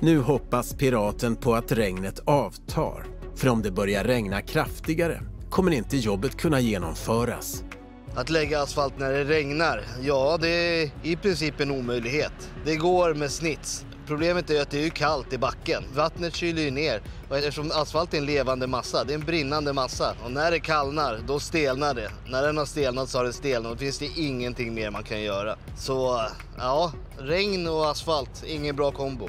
Nu hoppas piraten på att regnet avtar. För om det börjar regna kraftigare kommer inte jobbet kunna genomföras. Att lägga asfalt när det regnar, ja det är i princip en omöjlighet. Det går med snits. Problemet är att det är kallt i backen. Vattnet kyler ju ner och eftersom asfalt är en levande massa, det är en brinnande massa. Och när det kallnar, då stelnar det. När den har stelnat så har den stelnat och då finns det ingenting mer man kan göra. Så ja, regn och asfalt, ingen bra kombo.